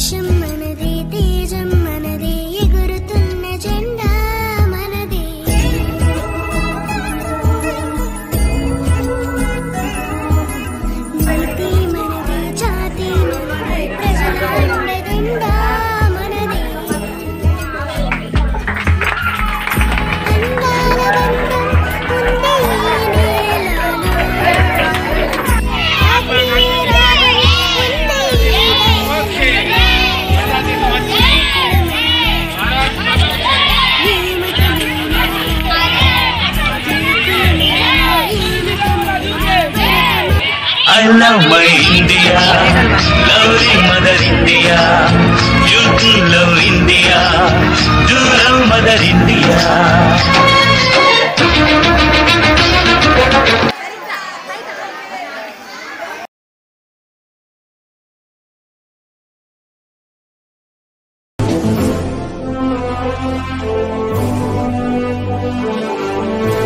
patient நம்ம India lovely mother India you to love India to love mother India Thank you.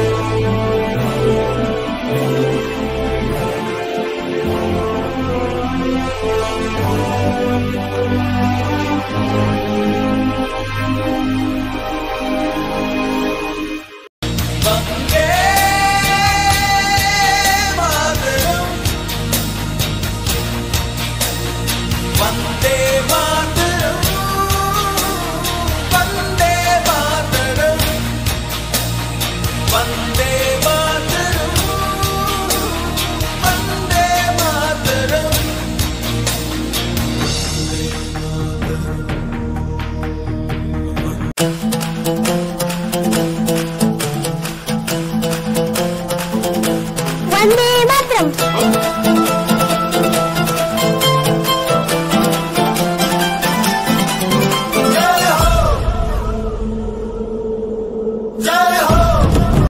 Thank you.